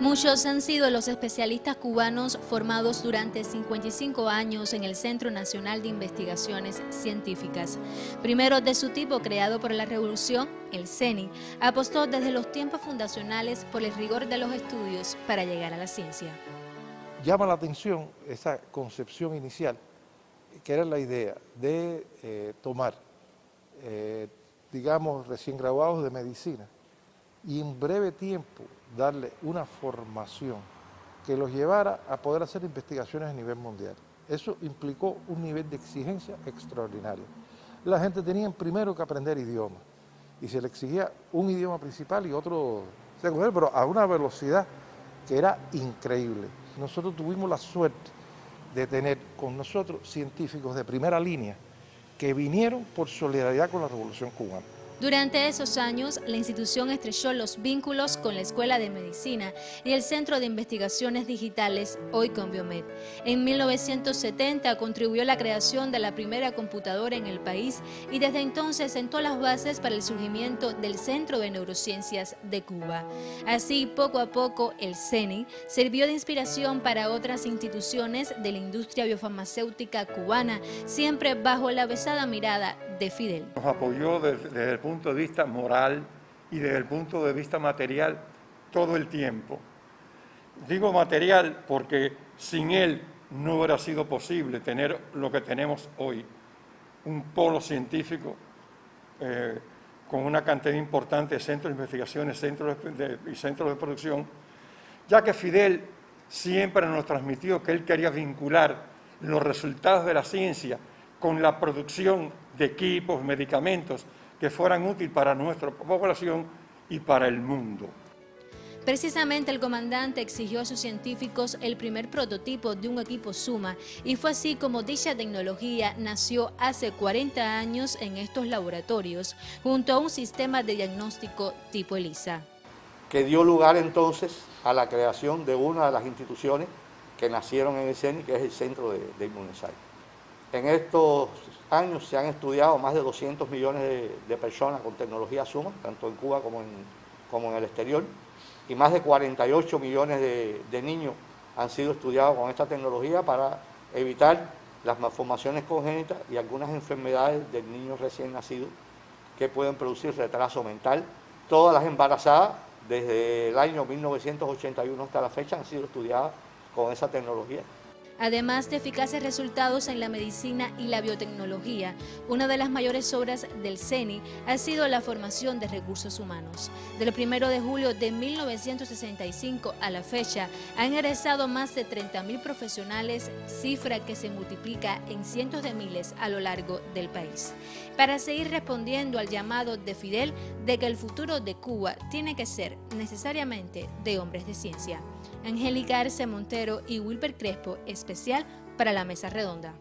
Muchos han sido los especialistas cubanos formados durante 55 años en el Centro Nacional de Investigaciones Científicas. Primero de su tipo creado por la Revolución, el CENI apostó desde los tiempos fundacionales por el rigor de los estudios para llegar a la ciencia. Llama la atención esa concepción inicial, que era la idea de eh, tomar, eh, digamos, recién graduados de medicina y en breve tiempo darle una formación que los llevara a poder hacer investigaciones a nivel mundial. Eso implicó un nivel de exigencia extraordinario. La gente tenía primero que aprender idiomas y se le exigía un idioma principal y otro secundario, pero a una velocidad que era increíble. Nosotros tuvimos la suerte de tener con nosotros científicos de primera línea que vinieron por solidaridad con la Revolución Cubana. Durante esos años, la institución estrechó los vínculos con la Escuela de Medicina y el Centro de Investigaciones Digitales, hoy con Biomed. En 1970 contribuyó a la creación de la primera computadora en el país y desde entonces sentó las bases para el surgimiento del Centro de Neurociencias de Cuba. Así, poco a poco, el CENI sirvió de inspiración para otras instituciones de la industria biofarmacéutica cubana, siempre bajo la besada mirada de Fidel. Nos apoyó desde, el punto de vista moral y desde el punto de vista material todo el tiempo. Digo material porque sin él no hubiera sido posible tener lo que tenemos hoy, un polo científico eh, con una cantidad importante de centros de investigaciones centros y centros de producción, ya que Fidel siempre nos transmitió que él quería vincular los resultados de la ciencia con la producción de equipos, medicamentos que fueran útiles para nuestra población y para el mundo. Precisamente el comandante exigió a sus científicos el primer prototipo de un equipo Suma y fue así como dicha tecnología nació hace 40 años en estos laboratorios junto a un sistema de diagnóstico tipo ELISA. Que dio lugar entonces a la creación de una de las instituciones que nacieron en el CENI, que es el Centro de, de En estos años se han estudiado más de 200 millones de, personas con tecnología Suma, tanto en Cuba como en, el exterior, y más de 48 millones de, niños han sido estudiados con esta tecnología para evitar las malformaciones congénitas y algunas enfermedades del niño recién nacido que pueden producir retraso mental. Todas las embarazadas desde el año 1981 hasta la fecha han sido estudiadas con esa tecnología. Además de eficaces resultados en la medicina y la biotecnología, una de las mayores obras del CENI ha sido la formación de recursos humanos. Del 1 de julio de 1965 a la fecha, han egresado más de 30.000 profesionales, cifra que se multiplica en cientos de miles a lo largo del país. Para seguir respondiendo al llamado de Fidel de que el futuro de Cuba tiene que ser necesariamente de hombres de ciencia. Angélica Arce Montero y Wilber Crespo, especial para la Mesa Redonda.